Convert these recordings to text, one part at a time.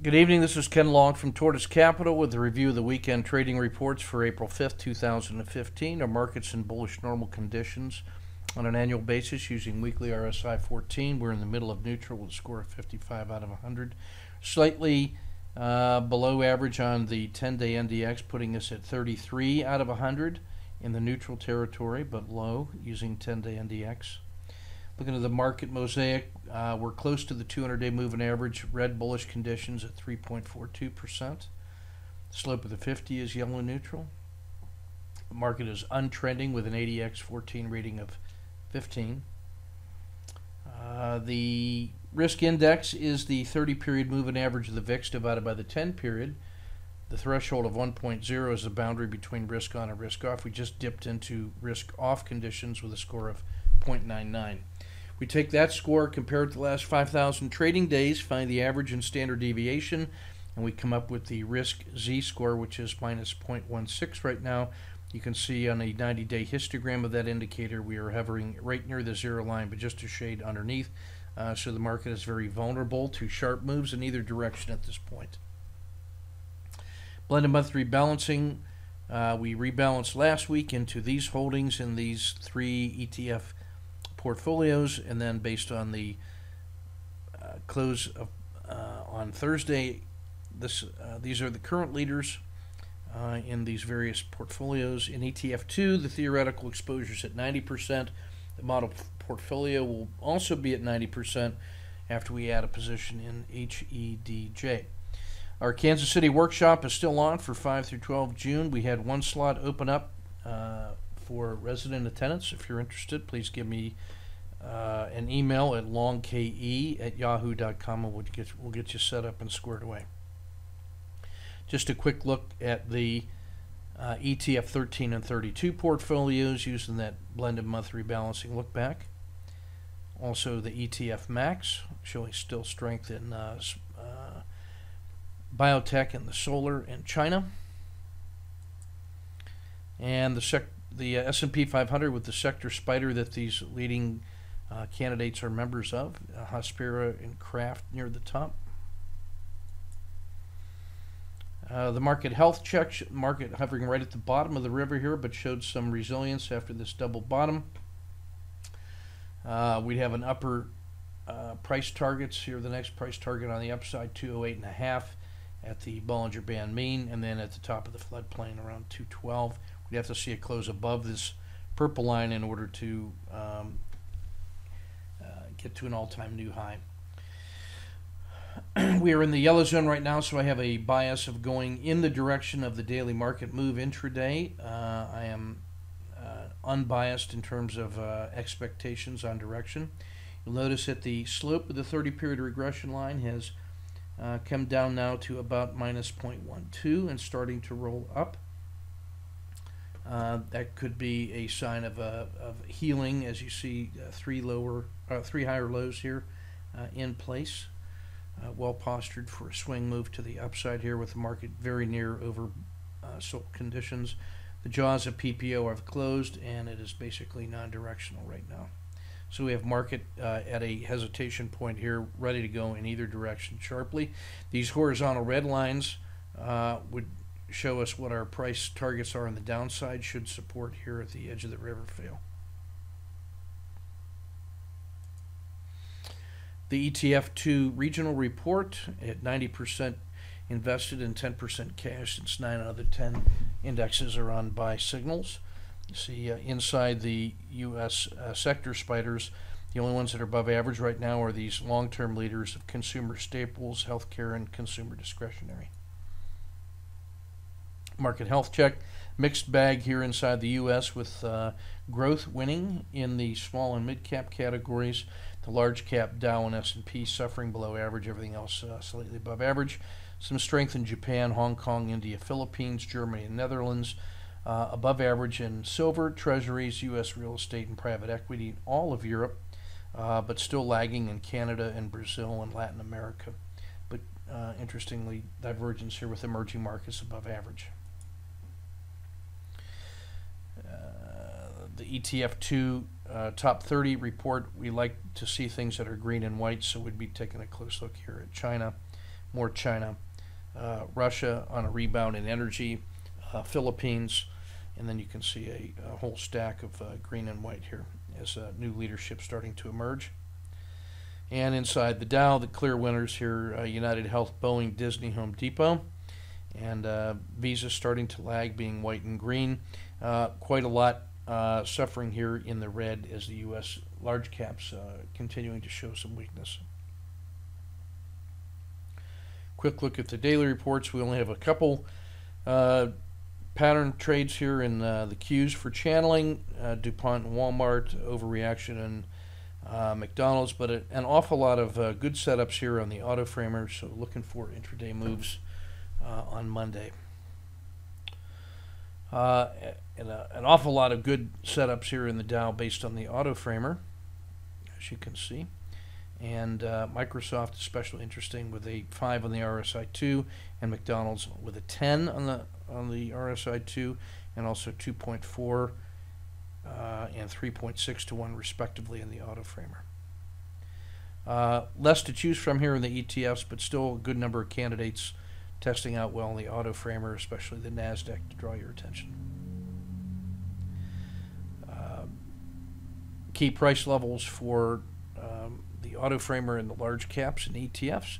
Good evening. This is Ken Long from Tortoise Capital with a review of the weekend trading reports for April 5th, 2015. Our markets in bullish normal conditions on an annual basis using weekly RSI 14. We're in the middle of neutral with a score of 55 out of 100. Slightly uh, below average on the 10 day NDX, putting us at 33 out of 100 in the neutral territory, but low using 10 day NDX. Looking at the market mosaic, uh, we're close to the 200-day moving average. Red bullish conditions at 3.42%. The slope of the 50 is yellow neutral. The market is untrending with an ADX 14 reading of 15. Uh, the risk index is the 30-period moving average of the VIX divided by the 10 period. The threshold of 1.0 is the boundary between risk on and risk off. We just dipped into risk off conditions with a score of 0.99. We take that score, compare it to the last 5,000 trading days, find the average and standard deviation, and we come up with the risk Z score, which is minus 0.16 right now. You can see on a 90 day histogram of that indicator, we are hovering right near the zero line, but just a shade underneath. Uh, so the market is very vulnerable to sharp moves in either direction at this point. Blended month rebalancing. Uh, we rebalanced last week into these holdings in these three ETF portfolios, and then based on the uh, close of, uh, on Thursday, this uh, these are the current leaders uh, in these various portfolios. In ETF two, the theoretical exposure is at 90%. The model portfolio will also be at 90% after we add a position in HEDJ. Our Kansas City workshop is still on for 5 through 12 June. We had one slot open up uh, for resident attendants. If you're interested, please give me uh, an email at longke at yahoo.com and we'll get, we'll get you set up and squared away. Just a quick look at the uh, ETF 13 and 32 portfolios using that blended month rebalancing look back. Also the ETF Max showing still strength in uh, uh, biotech and the solar in China. And the sec the uh, S&P 500 with the sector spider that these leading uh, candidates are members of, uh, Hospira and Kraft near the top. Uh, the market health check, market hovering right at the bottom of the river here, but showed some resilience after this double bottom. Uh, we have an upper uh, price targets here. The next price target on the upside, 208 and a half at the Bollinger Band mean, and then at the top of the floodplain around 212. We'd have to see it close above this purple line in order to um, uh, get to an all-time new high. we are in the yellow zone right now, so I have a bias of going in the direction of the daily market move intraday. Uh, I am uh, unbiased in terms of uh, expectations on direction. You'll notice that the slope of the 30 period regression line has uh, come down now to about minus 0.12 and starting to roll up. Uh, that could be a sign of, uh, of healing as you see uh, three lower, uh, three higher lows here uh, in place. Uh, well postured for a swing move to the upside here with the market very near over sold conditions. The jaws of PPO have closed and it is basically non-directional right now. So we have market at a hesitation point here, ready to go in either direction sharply. These horizontal red lines would show us what our price targets are on the downside should support here at the edge of the river fail. The ETF2 regional report at 90% invested and 10% cash since 9 out of the 10 indexes are on buy signals. You see uh, inside the U.S. Uh, sector spiders, the only ones that are above average right now are these long-term leaders of consumer staples, healthcare, and consumer discretionary market health check. Mixed bag here inside the U.S. with uh, growth winning in the small and mid cap categories. The large cap Dow and S&P suffering below average. Everything else uh, slightly above average. Some strength in Japan, Hong Kong, India, Philippines, Germany, and Netherlands. Uh, above average in silver, treasuries, U.S. real estate, and private equity in all of Europe, uh, but still lagging in Canada and Brazil and Latin America. But uh, interestingly, divergence here with emerging markets above average. The ETF2 uh, top 30 report, we like to see things that are green and white, so we'd be taking a close look here at China. more China. Uh, Russia on a rebound in energy, uh, Philippines, and then you can see a, a whole stack of uh, green and white here as uh, new leadership starting to emerge. And inside the Dow, the clear winners here uh, United Health, Boeing, Disney, Home Depot. And Visa starting to lag, being white and green. Quite a lot uh, suffering here in the red as the U.S. large caps uh, continuing to show some weakness. Quick look at the daily reports. We only have a couple uh, pattern trades here in uh, the Qs for channeling. Uh, DuPont and Walmart, overreaction and uh, McDonald's, but a, an awful lot of good setups here on the auto framers. So looking for intraday moves on Monday. Uh, and a, an awful lot of good setups here in the Dow based on the auto framer, as you can see. And uh, Microsoft especially interesting with a five on the RSI two, and McDonald's with a ten on the on the RSI two, and also two point four uh, and 3.6 to 1 respectively in the auto framer. Uh, less to choose from here in the ETFs, but still a good number of candidates testing out well in the auto framer, especially the NASDAQ to draw your attention. Uh, key price levels for um, the auto framer and the large caps and ETFs.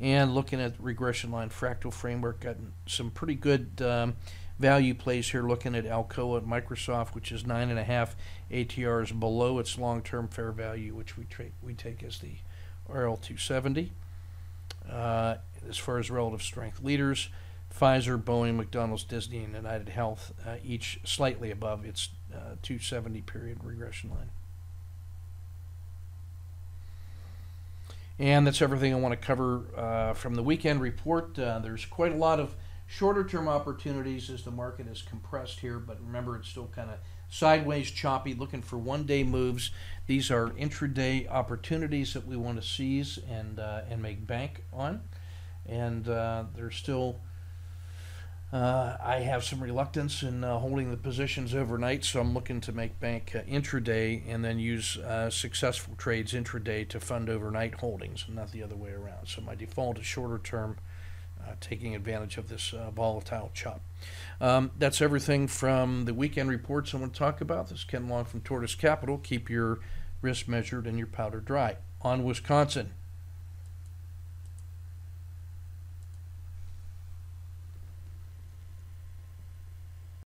And looking at regression line fractal framework, got some pretty good um, value plays here looking at Alcoa and Microsoft, which is nine and a half ATRs below its long-term fair value, which we we take as the RL270. Uh, as far as relative strength leaders, Pfizer, Boeing, McDonald's, Disney, and United Health, uh, each slightly above its uh, 270 period regression line. And that's everything I want to cover uh, from the weekend report. Uh, there's quite a lot of shorter term opportunities as the market is compressed here, but remember it's still kind of sideways choppy, looking for one day moves. These are intraday opportunities that we want to seize and uh, and make bank on, and uh, there's still. Uh, I have some reluctance in uh, holding the positions overnight, so I'm looking to make bank uh, intraday and then use uh, successful trades intraday to fund overnight holdings, and not the other way around. So my default is shorter term taking advantage of this uh, volatile chop. Um, that's everything from the weekend reports I want to talk about. This is Ken Long from Tortoise Capital. Keep your risk measured and your powder dry. On Wisconsin.